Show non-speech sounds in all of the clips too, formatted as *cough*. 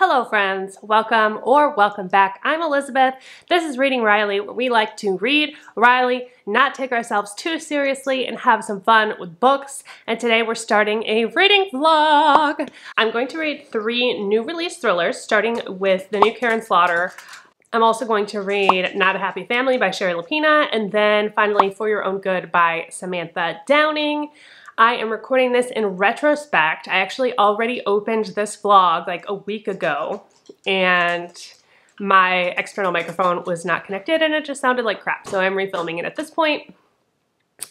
Hello friends, welcome or welcome back. I'm Elizabeth. This is Reading Wryly where we like to read wryly, not take ourselves too seriously and have some fun with books. And today we're starting a reading vlog. I'm going to read three new release thrillers starting with the new Karin Slaughter. I'm also going to read Not a Happy Family by Shari Lapena and then finally For Your Own Good by Samantha Downing. I am recording this in retrospect. I actually already opened this vlog like a week ago and my external microphone was not connected and it just sounded like crap. So I'm refilming it at this point.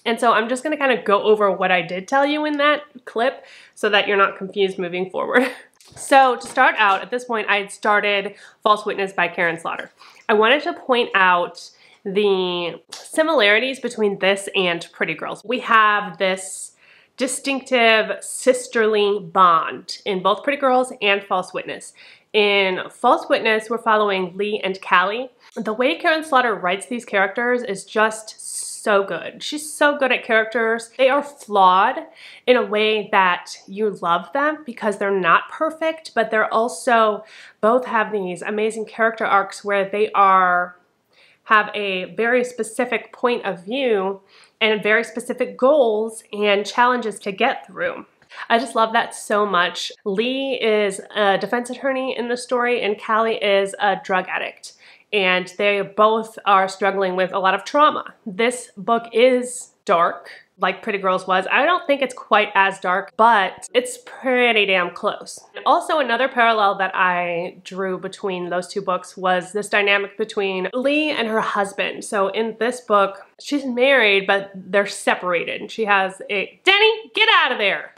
And so I'm just gonna kind of go over what I did tell you in that clip so that you're not confused moving forward. *laughs* so to start out, at this point, I had started False Witness by Karin Slaughter. I wanted to point out the similarities between this and Pretty Girls. We have this distinctive sisterly bond in both Pretty Girls and False Witness. In False Witness, we're following Lee and Callie. The way Karin Slaughter writes these characters is just so good. She's so good at characters. They are flawed in a way that you love them because they're not perfect, but they're also both have these amazing character arcs where they are have a very specific point of view and very specific goals and challenges to get through. I just love that so much. Lee is a defense attorney in the story and Callie is a drug addict and they both are struggling with a lot of trauma. This book is dark like Pretty Girls was. I don't think it's quite as dark, but it's pretty damn close. Also, another parallel that I drew between those two books was this dynamic between Lee and her husband. So in this book, she's married, but they're separated. She has a, Denny, get out of there.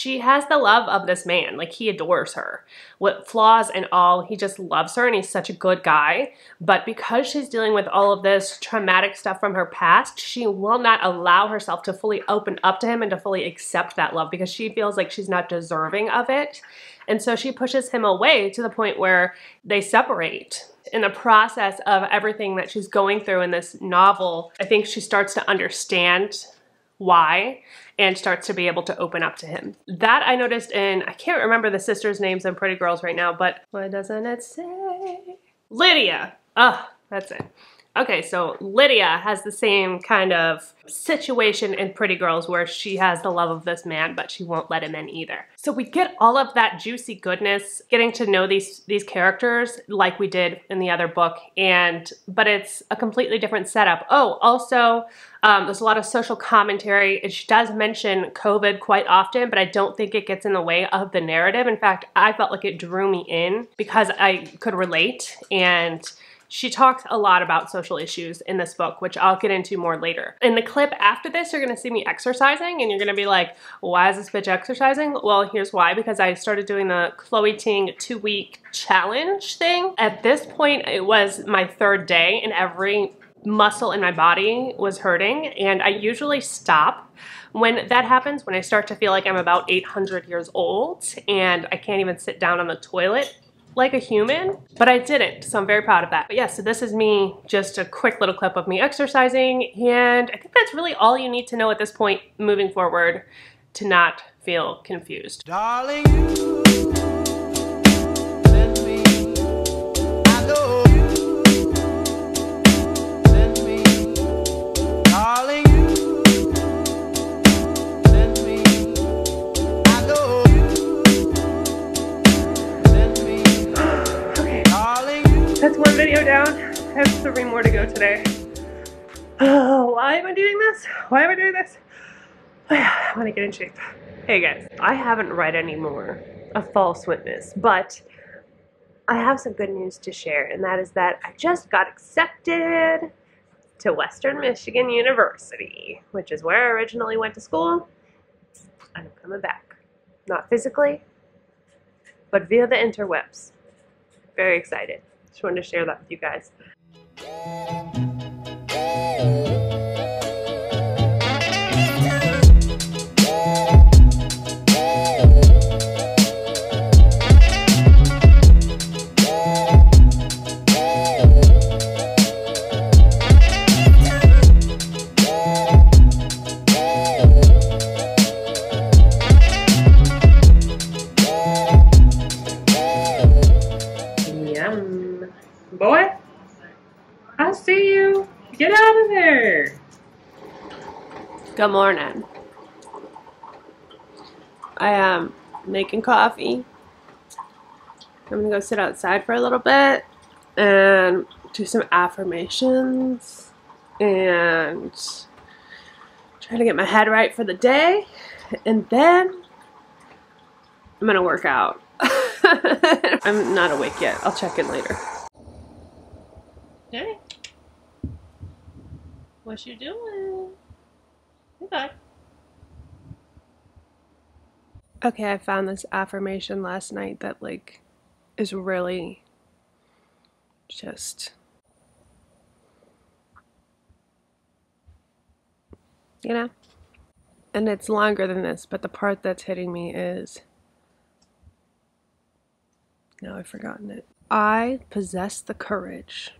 She has the love of this man. Like he adores her. With flaws and all, he just loves her and he's such a good guy. But because she's dealing with all of this traumatic stuff from her past, she will not allow herself to fully open up to him and to fully accept that love because she feels like she's not deserving of it. And so she pushes him away to the point where they separate. In the process of everything that she's going through in this novel, I think she starts to understand why and starts to be able to open up to him. That I noticed in, I can't remember the sisters' names in Pretty Girls right now, but what doesn't it say? Lydia. Oh, that's it. Okay, so Lydia has the same kind of situation in Pretty Girls where she has the love of this man, but she won't let him in either. So we get all of that juicy goodness, getting to know these these characters like we did in the other book, and but it's a completely different setup. Oh, also, um, there's a lot of social commentary. She does mention COVID quite often, but I don't think it gets in the way of the narrative. In fact, I felt like it drew me in because I could relate and she talks a lot about social issues in this book, which I'll get into more later. In the clip after this, you're gonna see me exercising and you're gonna be like, why is this bitch exercising? Well, here's why, because I started doing the Chloe Ting two week challenge thing. At this point, it was my third day and every muscle in my body was hurting and I usually stop when that happens, when I start to feel like I'm about 800 years old and I can't even sit down on the toilet like a human, but I didn't, so I'm very proud of that. But yeah, so this is me, just a quick little clip of me exercising, and I think that's really all you need to know at this point moving forward to not feel confused. Darling, That's today. Oh, why am I doing this? Why am I doing this? *sighs* I want to get in shape. Hey guys, I haven't read any more of False Witness, but I have some good news to share, and that is that I just got accepted to Western Michigan University, which is where I originally went to school, I'm coming back. Not physically, but via the interwebs. Very excited. Just wanted to share that with you guys. Boy, Good morning. I am making coffee. I'm gonna go sit outside for a little bit and do some affirmations and try to get my head right for the day. And then I'm gonna work out. *laughs* I'm not awake yet. I'll check in later. Hey. What you doing? Okay. Okay, I found this affirmation last night that like is really just you know? And it's longer than this, but the part that's hitting me is now I've forgotten it. I possess the courage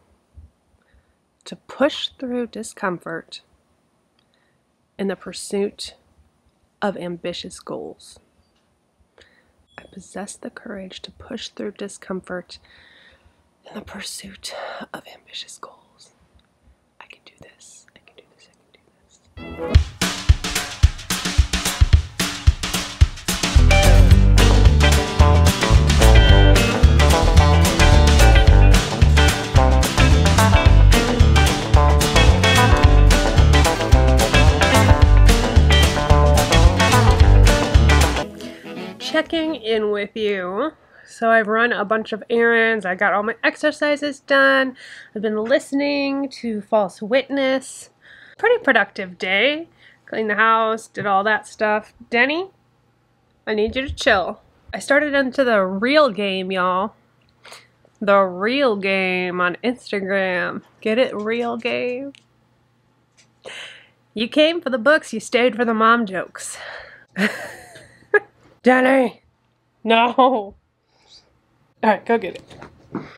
to push through discomfort in the pursuit of ambitious goals. I possess the courage to push through discomfort in the pursuit of ambitious goals. I can do this. I can do this. I can do this. Checking in with you. So I've run a bunch of errands. I got all my exercises done. I've been listening to False Witness. Pretty productive day. Cleaned the house, did all that stuff. Denny, I need you to chill. I started into the real game, y'all. The real game on Instagram. Get it? Real game. You came for the books, you stayed for the mom jokes. *laughs* Danny! No! *laughs* Alright, go get it.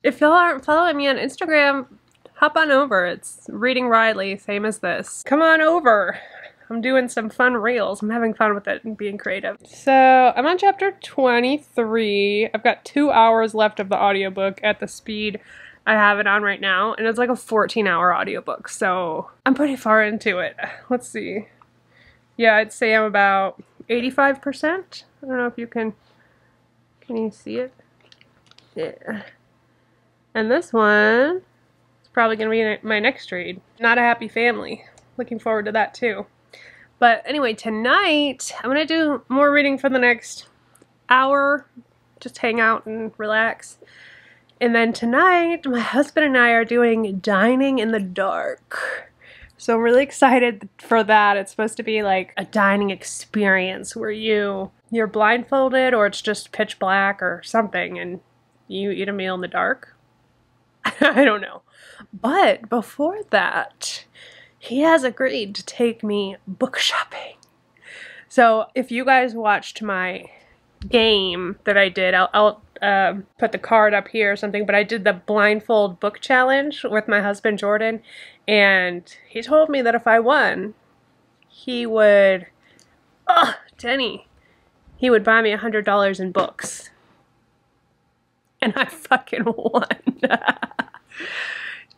If y'all aren't following me on Instagram, hop on over. It's Reading Wryly, same as this. Come on over. I'm doing some fun reels. I'm having fun with it and being creative. So I'm on chapter 23. I've got two hours left of the audiobook at the speed I have it on right now. And it's like a 14 hour audiobook. So I'm pretty far into it. Let's see. Yeah, I'd say I'm about 85%. I don't know if you can, can you see it? Yeah. And this one is probably going to be my next read. Not a Happy Family. Looking forward to that too. But anyway, tonight I'm going to do more reading for the next hour. Just hang out and relax. And then tonight, my husband and I are doing Dining in the Dark. So I'm really excited for that. It's supposed to be like a dining experience where you you're blindfolded or it's just pitch black or something and you eat a meal in the dark. *laughs* I don't know. But before that, he has agreed to take me book shopping. So if you guys watched my game that I did, I'll, I'll uh, put the card up here or something, but I did the blindfold book challenge with my husband Jordan, and he told me that if I won, he would, oh, Denny, he would buy me a hundred dollars in books. *laughs* And I fucking won. *laughs*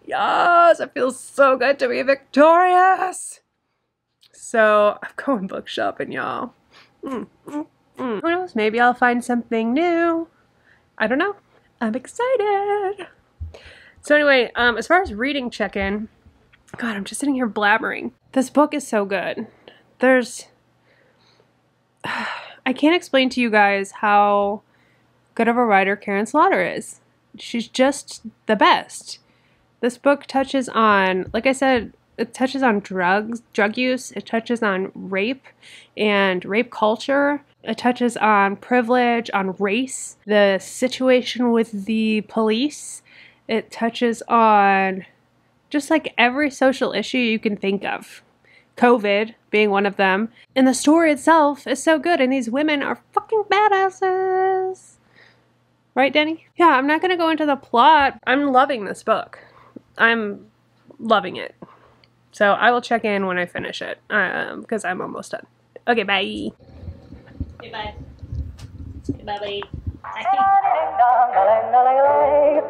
yes, it feels so good to be victorious. So I'm going book shopping, y'all. Mm, mm, mm. Who knows? Maybe I'll find something new. I don't know. I'm excited. So anyway, um, as far as reading check-in, God, I'm just sitting here blabbering. This book is so good. There's, *sighs* I can't explain to you guys how good of a writer Karin Slaughter is. She's just the best. This book touches on, like I said, it touches on drugs, drug use. It touches on rape and rape culture. It touches on privilege, on race, the situation with the police. It touches on just like every social issue you can think of. COVID being one of them. And the story itself is so good, and these women are fucking badasses. Right, Denny? Yeah, I'm not gonna go into the plot. I'm loving this book. I'm loving it. So I will check in when I finish it, because um, I'm almost done. Okay, bye. Goodbye. Goodbye, baby. Life ain't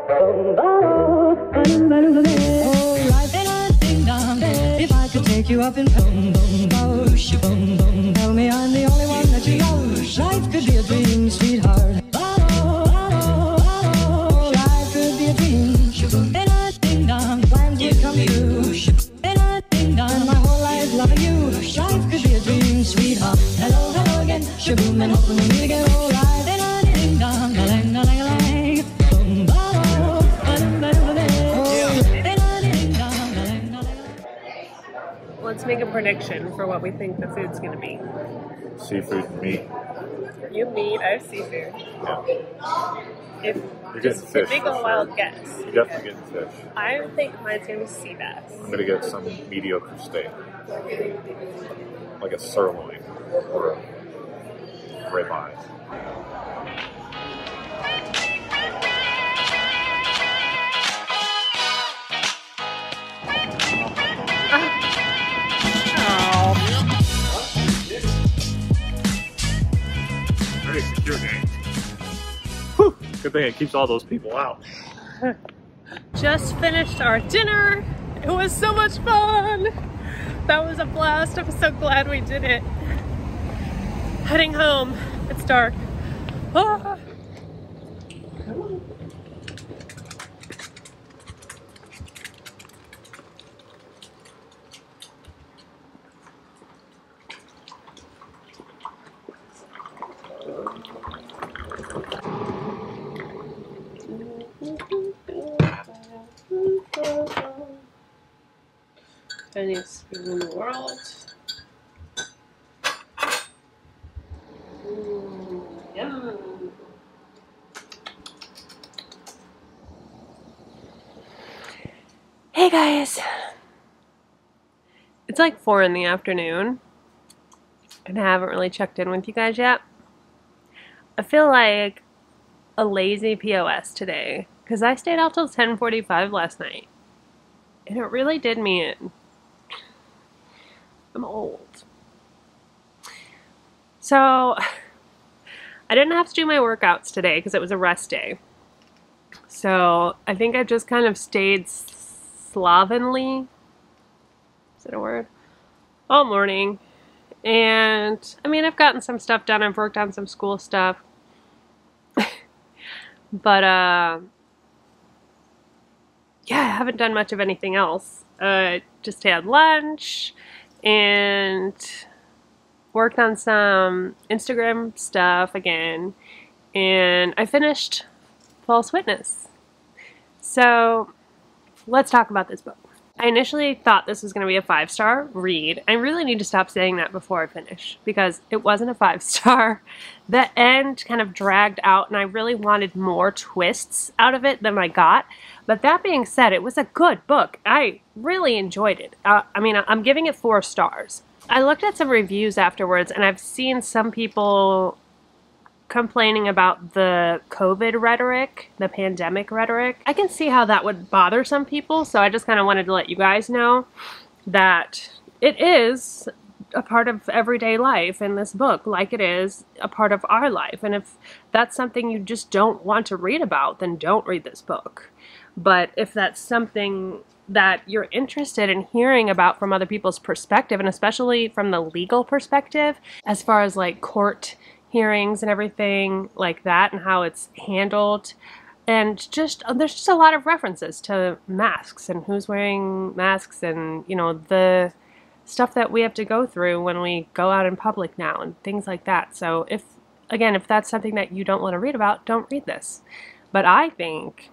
Hey, bud. Hey, buddy. If I could take you up in boom boom boom, boom boom, tell me I'm the only one that you know. Life could be a dream, sweetheart. Ding dong, a lang, a lang, a lang. Boom, ba, ba, ba, ba, ba, a a a a. Let's make a prediction for what we think the food's gonna be. Seafood and meat. You meat, I have seafood. Yeah. If You're just getting if fish. we go wild guess, You're definitely getting fish. I think mine's gonna be sea bass. I'm gonna get some mediocre steak. Like a sirloin or a ribeye. Very secure. Whew. Good thing it keeps all those people out. Just finished our dinner. It was so much fun. That was a blast. I'm so glad we did it. Heading home. It's dark. Ah. Tiniest spoon in the world. Mm, yum. Hey guys! It's like 4 in the afternoon, and I haven't really checked in with you guys yet. I feel like a lazy POS today, because I stayed out till 10.45 last night, and it really did me in. I'm old. So, *laughs* I didn't have to do my workouts today because it was a rest day. So, I think I just kind of stayed slovenly. Is that a word? All morning. And, I mean, I've gotten some stuff done. I've worked on some school stuff. *laughs* but, uh, yeah, I haven't done much of anything else. Uh, just had lunch and worked on some Instagram stuff again. And I finished False Witness. So let's talk about this book. I initially thought this was going to be a five star read. I really need to stop saying that before I finish because it wasn't a five star. *laughs* The end kind of dragged out, and I really wanted more twists out of it than I got. But that being said, it was a good book. I really enjoyed it. Uh, I mean, I'm giving it four stars. I looked at some reviews afterwards, and I've seen some people complaining about the COVID rhetoric, the pandemic rhetoric. I can see how that would bother some people, so I just kind of wanted to let you guys know that it is a part of everyday life in this book, like it is a part of our life. And if that's something you just don't want to read about, then don't read this book. But if that's something that you're interested in hearing about from other people's perspective, and especially from the legal perspective, as far as like court hearings and everything like that, and how it's handled, and just uh, there's just a lot of references to masks and who's wearing masks, and you know the stuff that we have to go through when we go out in public now, and things like that. So if again, if that's something that you don't want to read about, don't read this. But I think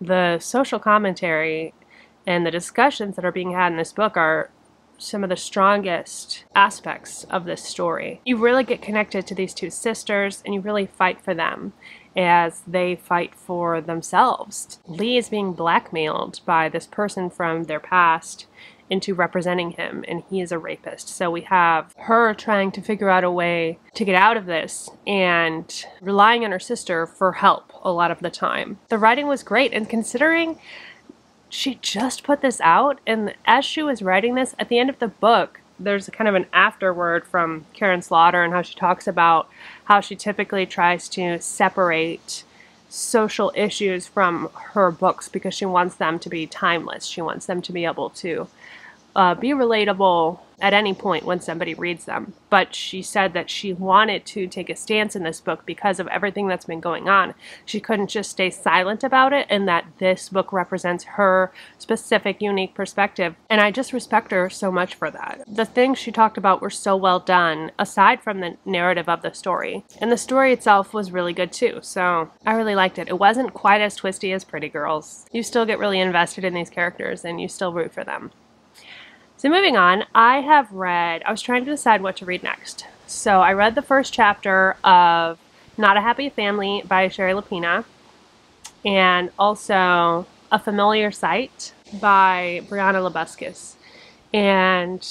the social commentary and the discussions that are being had in this book are some of the strongest aspects of this story. You really get connected to these two sisters and you really fight for them as they fight for themselves. Lee is being blackmailed by this person from their past into representing him, and he is a rapist. So we have her trying to figure out a way to get out of this and relying on her sister for help a lot of the time. The writing was great, and considering she just put this out, and as she was writing this, at the end of the book, there's kind of an afterword from Karin Slaughter and how she talks about how she typically tries to separate social issues from her books because she wants them to be timeless. She wants them to be able to uh, be relatable at any point when somebody reads them. But she said that she wanted to take a stance in this book because of everything that's been going on. She couldn't just stay silent about it, and that this book represents her specific, unique perspective. And I just respect her so much for that. The things she talked about were so well done, aside from the narrative of the story. And the story itself was really good too, so I really liked it. It wasn't quite as twisty as Pretty Girls. You still get really invested in these characters and you still root for them. So moving on, I have read, I was trying to decide what to read next. So I read the first chapter of Not a Happy Family by Shari Lapena and also A Familiar Sight by Brianna Labuskes. And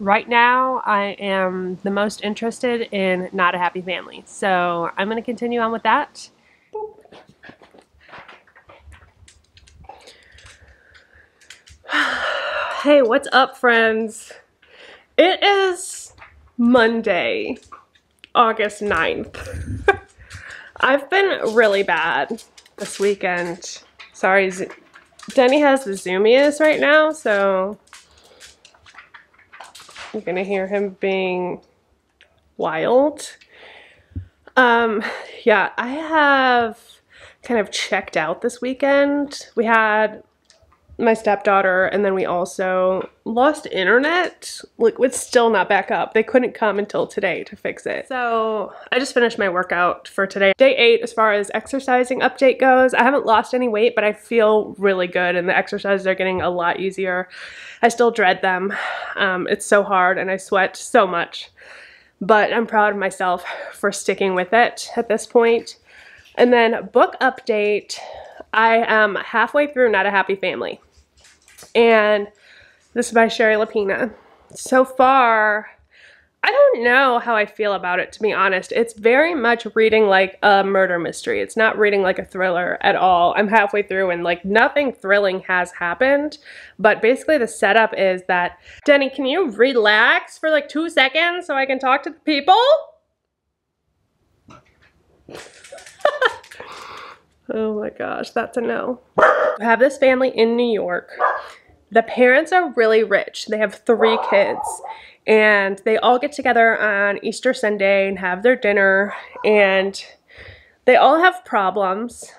right now I am the most interested in Not a Happy Family. So I'm going to continue on with that. *sighs* *sighs* *sighs* Hey, what's up, friends? It is Monday, August 9th. *laughs* I've been really bad this weekend. Sorry, Z- Denny has the zoomiest right now, so you're gonna hear him being wild. Um, yeah, I have kind of checked out this weekend. We had my stepdaughter and then we also lost internet. Like it's still not back up. They couldn't come until today to fix it. So i just finished my workout for today. Day eight as far as exercising update goes i haven't lost any weight but i feel really good and the exercises are getting a lot easier. I still dread them. Um, it's so hard and i sweat so much. But i'm proud of myself for sticking with it at this point. point and then book update. I am halfway through Not a Happy Family. And this is by Shari Lapena. So far, I don't know how I feel about it, to be honest. It's very much reading like a murder mystery. It's not reading like a thriller at all. I'm halfway through and like nothing thrilling has happened. But basically the setup is that, Denny, can you relax for like two seconds so I can talk to the people? *laughs* *laughs* oh my gosh, that's a no. I have this family in New York the parents are really rich. They have three kids and they all get together on Easter Sunday and have their dinner and they all have problems.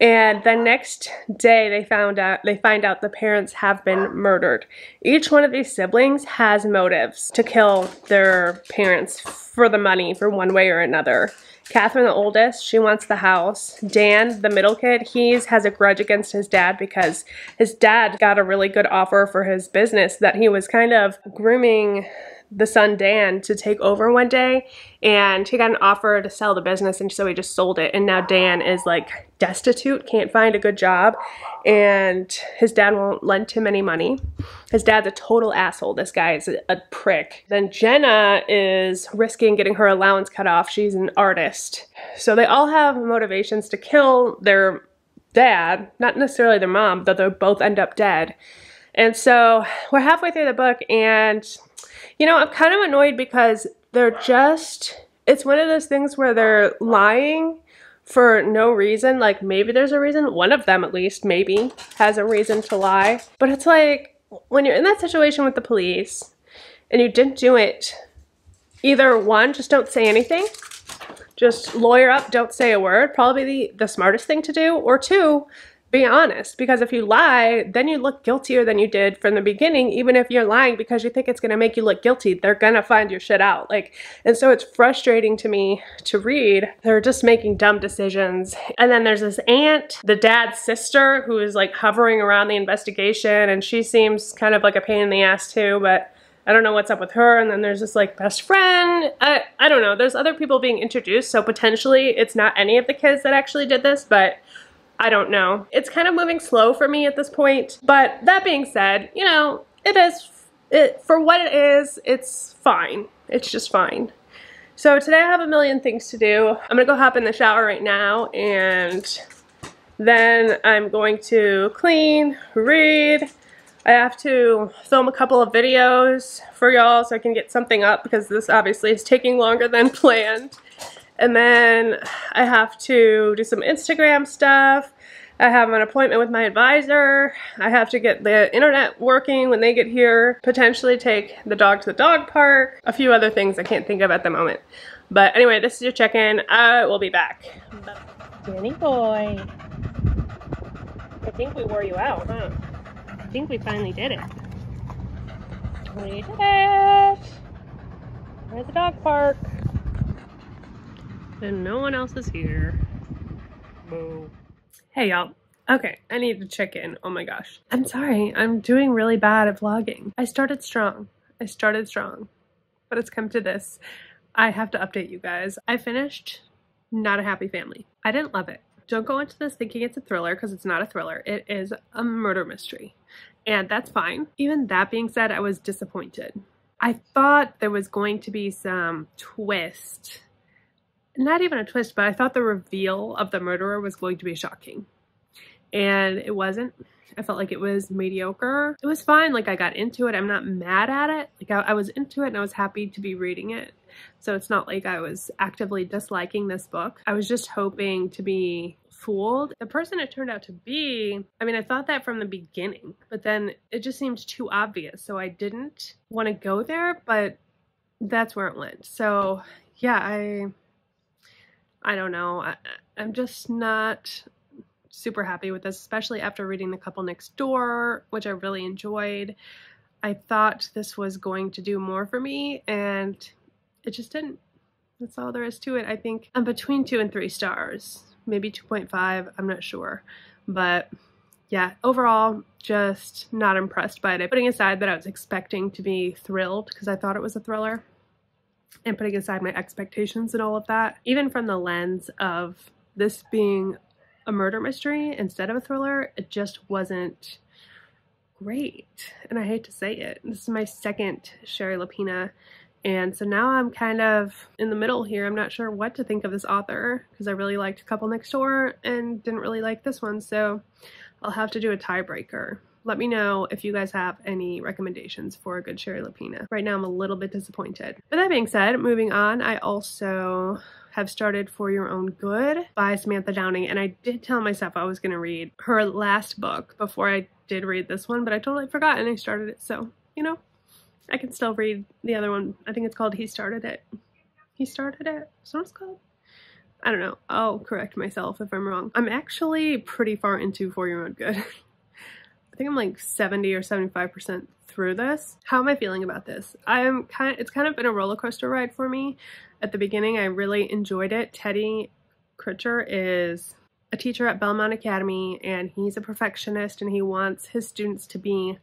And the next day they found out they find out the parents have been murdered. Each one of these siblings has motives to kill their parents for the money for one way or another. Catherine, the oldest, she wants the house. Dan, the middle kid, he has a grudge against his dad because his dad got a really good offer for his business that he was kind of grooming the son Dan to take over one day and he got an offer to sell the business and so he just sold it and now Dan is like destitute, can't find a good job and his dad won't lend him any money. His dad's a total asshole. This guy is a, prick. Then Jenna is risking getting her allowance cut off. She's an artist. So they all have motivations to kill their dad, not necessarily their mom, though they both end up dead. And so we're halfway through the book and you know, I'm kind of annoyed because they're just, it's one of those things where they're lying for no reason. Like maybe there's a reason, one of them at least, maybe has a reason to lie. But it's like when you're in that situation with the police and you didn't do it, either one, just don't say anything. Just lawyer up, don't say a word, probably the, the smartest thing to do. Or two, be honest because if you lie then you look guiltier than you did from the beginning even if you're lying because you think it's going to make you look guilty they're going to find your shit out like and so it's frustrating to me to read they're just making dumb decisions and then there's this aunt the dad's sister who is like hovering around the investigation and she seems kind of like a pain in the ass too but I don't know what's up with her. And then there's this like best friend. I, I don't know. There's other people being introduced. So potentially it's not any of the kids that actually did this, but I don't know. It's kind of moving slow for me at this point. But that being said, you know, it is, it, for what it is, it's fine. It's just fine. So today I have a million things to do. I'm gonna go hop in the shower right now and then I'm going to clean, read. I have to film a couple of videos for y'all so I can get something up because this obviously is taking longer than *laughs* planned. And then I have to do some Instagram stuff. I have an appointment with my advisor. I have to get the internet working when they get here. Potentially take the dog to the dog park. A few other things I can't think of at the moment. But anyway, this is your check-in. I will be back. Danny boy. I think we wore you out, huh? I think we finally did it. We did it! We're at the dog park. And no one else is here. Boo. Hey y'all. Okay, I need to check in. Oh my gosh. I'm sorry. I'm doing really bad at vlogging. I started strong. I started strong. But it's come to this. I have to update you guys. I finished Not a Happy Family. I didn't love it. Don't go into this thinking it's a thriller because it's not a thriller. It is a murder mystery. And that's fine. Even that being said, I was disappointed. I thought there was going to be some twist not even a twist, but I thought the reveal of the murderer was going to be shocking. And it wasn't. I felt like it was mediocre. It was fine. Like I got into it. I'm not mad at it. Like I, I, was into it and I was happy to be reading it. So it's not like I was actively disliking this book. I was just hoping to be fooled. The person it turned out to be, I mean, I thought that from the beginning, but then it just seemed too obvious. So I didn't want to go there, but that's where it went. So yeah, I I don't know. I, I'm just not super happy with this, especially after reading The Couple Next Door, which I really enjoyed. I thought this was going to do more for me, and it just didn't. That's all there is to it. I think I'm between two and three stars, maybe 2.5. I'm not sure. But yeah, overall, just not impressed by it. Putting aside that I was expecting to be thrilled because I thought it was a thriller, and putting aside my expectations and all of that, even from the lens of this being a murder mystery instead of a thriller, it just wasn't great. And I hate to say it. This is my second Shari Lapena. And so now I'm kind of in the middle here. I'm not sure what to think of this author because I really liked Couple Next Door and didn't really like this one. So I'll have to do a tiebreaker let me know if you guys have any recommendations for a good Shari Lapena. Right now I'm a little bit disappointed. But that being said, moving on, I also have started For Your Own Good by Samantha Downing and I did tell myself I was going to read her last book before I did read this one, but I totally forgot and I started it. So, you know, I can still read the other one. I think it's called He Started It. He Started It? What it's called? I don't know. I'll correct myself if I'm wrong. I'm actually pretty far into For Your Own Good. *laughs* think I'm like 70 or 75% through this. How am I feeling about this? I'm kind of, it's kind of been a roller coaster ride for me. At the beginning, I really enjoyed it. Teddy Crutcher is a teacher at Belmont Academy and he's a perfectionist and he wants his students to be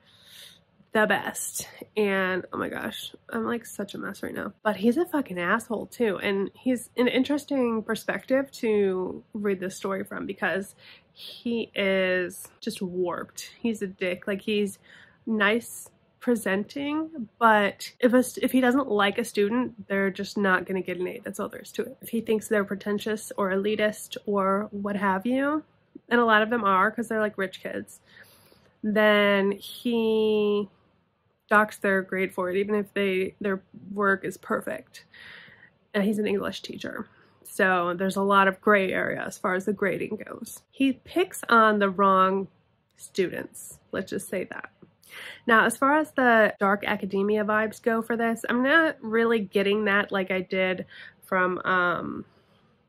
the best. And oh my gosh, I'm like such a mess right now. But he's a fucking asshole too. And he's an interesting perspective to read this story from because he is just warped. He's a dick. Like he's nice presenting, but if a, if he doesn't like a student, they're just not going to get an A. That's all there is to it. If he thinks they're pretentious or elitist or what have you, and a lot of them are because they're like rich kids, then he docks their grade for it, even if they their work is perfect. And he's an English teacher. So there's a lot of gray area as far as the grading goes. He picks on the wrong students. Let's just say that. Now, as far as the dark academia vibes go for this, I'm not really getting that like I did from um,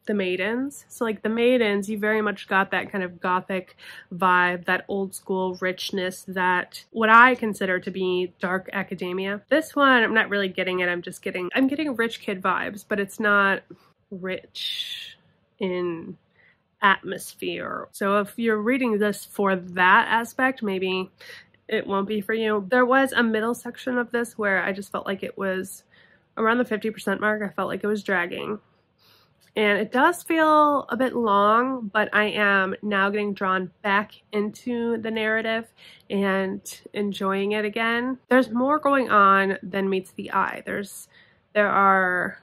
the Maidens. So like the Maidens, you very much got that kind of gothic vibe, that old school richness, that what I consider to be dark academia. This one, I'm not really getting it. I'm just getting, I'm getting rich kid vibes, but it's not rich in atmosphere. So if you're reading this for that aspect, maybe it won't be for you. There was a middle section of this where I just felt like it was around the 50% mark. I felt like it was dragging. And it does feel a bit long, but I am now getting drawn back into the narrative and enjoying it again. There's more going on than meets the eye. There's there are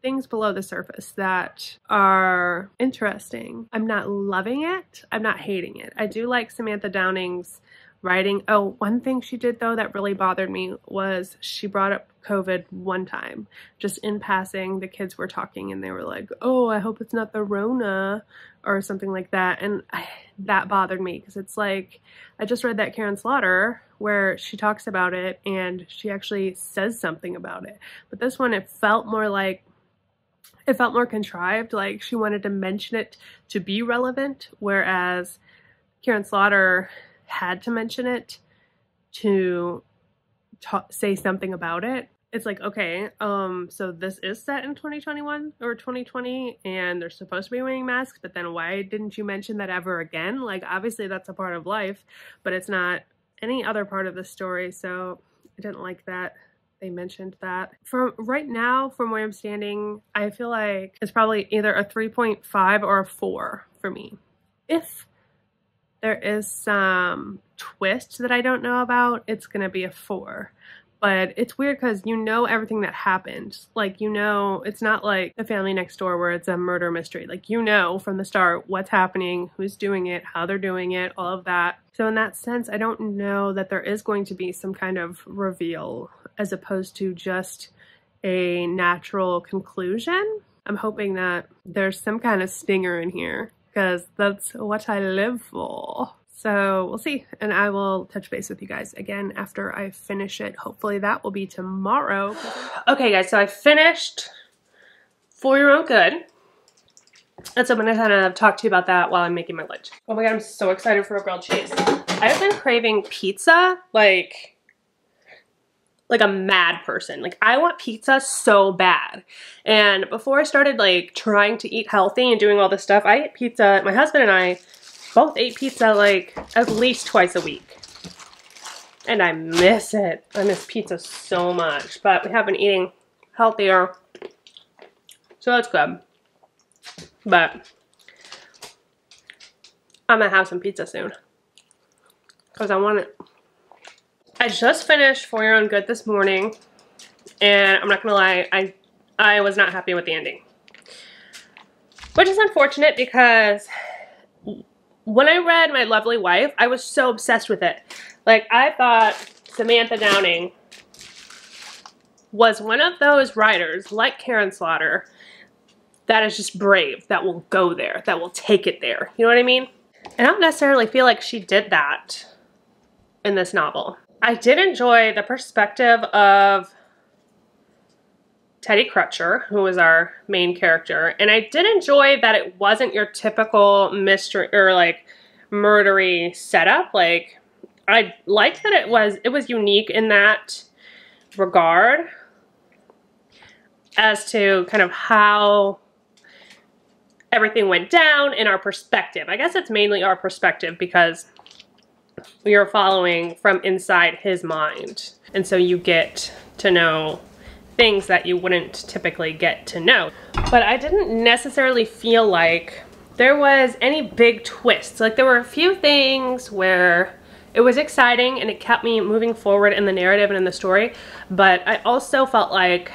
things below the surface that are interesting. I'm not loving it. I'm not hating it. I do like Samantha Downing's writing. Oh, one thing she did though that really bothered me was she brought up COVID one time. Just in passing, the kids were talking and they were like, oh, I hope it's not the Rona or something like that. And I, that bothered me because it's like I just read that Karin Slaughter where she talks about it and she actually says something about it. But this one, it felt more like it felt more contrived, like she wanted to mention it to be relevant, whereas Karin Slaughter had to mention it to say something about it. It's like, okay, um, so this is set in 2021 or 2020 and they're supposed to be wearing masks, but then why didn't you mention that ever again? Like, obviously that's a part of life, but it's not any other part of the story, so I didn't like that they mentioned that. From right now, from where I'm standing, I feel like it's probably either a 3.5 or a 4 for me. If there is some twist that I don't know about, it's going to be a 4 but it's weird because you know everything that happened. Like, you know, it's not like the family next door where it's a murder mystery. Like, you know from the start what's happening, who's doing it, how they're doing it, all of that. So, in that sense, I don't know that there is going to be some kind of reveal as opposed to just a natural conclusion. I'm hoping that there's some kind of stinger in here because that's what I live for. So we'll see. And I will touch base with you guys again after I finish it. Hopefully that will be tomorrow. okay, guys, so I finished For Your Own Good. And so I'm to kind of talk to you about that while I'm making my lunch. Oh my god, I'm so excited for a grilled cheese. I've been craving pizza like like a mad person. Like I want pizza so bad. And before I started like trying to eat healthy and doing all this stuff, I ate pizza. My husband and I both ate pizza like at least twice a week. And I miss it. I miss pizza so much. But we have been eating healthier. So that's good. But I'm gonna have some pizza soon. Because I want it. I just finished For Your Own Good this morning. And I'm not gonna lie, I I was not happy with the ending. Which is unfortunate because when I read My Lovely Wife, I was so obsessed with it. Like, I thought Samantha Downing was one of those writers, like Karin Slaughter, that is just brave, that will go there, that will take it there. You know what I mean? I don't necessarily feel like she did that in this novel. I did enjoy the perspective of Teddy Crutcher, who was our main character. And I did enjoy that it wasn't your typical mystery or like murdery setup. Like I liked that it was it was unique in that regard as to kind of how everything went down in our perspective. I guess it's mainly our perspective because we are following from inside his mind. And so you get to know things that you wouldn't typically get to know. But I didn't necessarily feel like there was any big twists. Like there were a few things where it was exciting and it kept me moving forward in the narrative and in the story, but I also felt like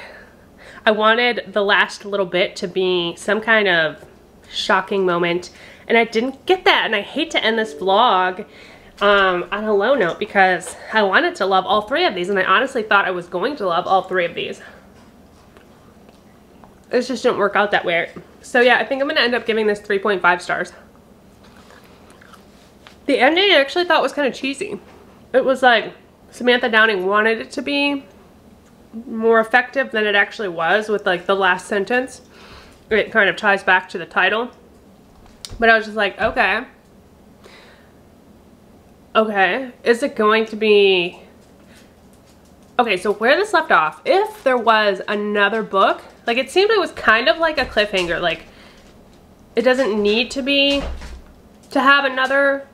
I wanted the last little bit to be some kind of shocking moment and I didn't get that and I hate to end this vlog um, on a low note because I wanted to love all three of these and I honestly thought I was going to love all three of these. It just didn't work out that way. So yeah, I think I'm going to end up giving this 3.5 stars. The ending I actually thought was kind of cheesy. It was like Samantha Downing wanted it to be more effective than it actually was with like the last sentence. It kind of ties back to the title. But I was just like, okay Okay, is it going to be... Okay, so where this left off, if there was another book, like it seemed it was kind of like a cliffhanger, like it doesn't need to be to have another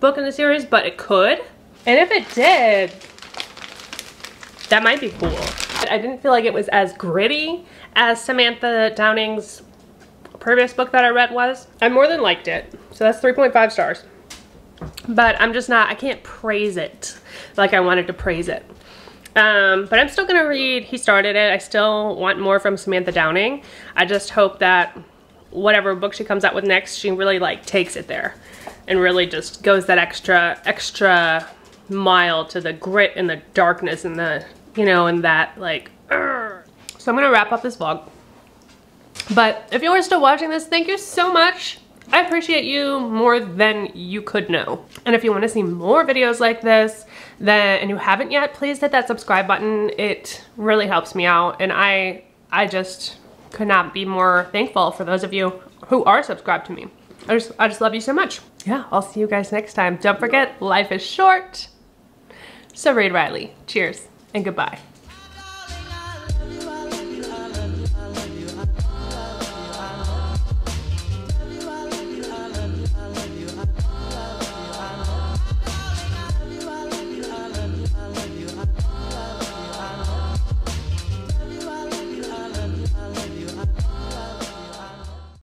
book in the series, but it could. And if it did, that might be cool. I didn't feel like it was as gritty as Samantha Downing's previous book that I read was. I more than liked it. So that's 3.5 stars but I'm just not, I can't praise it like I wanted to praise it. Um, but I'm still going to read He Started It. I still want more from Samantha Downing. I just hope that whatever book she comes out with next, she really like takes it there and really just goes that extra, extra mile to the grit and the darkness and the, you know, and that like, Urgh. so I'm going to wrap up this vlog. But if you are still watching this, thank you so much. I appreciate you more than you could know. And if you want to see more videos like this, then and you haven't yet, please hit that subscribe button. It really helps me out and I I just could not be more thankful for those of you who are subscribed to me. I just I just love you so much. Yeah, I'll see you guys next time. Don't forget, life is short. So read wryly. Cheers and goodbye.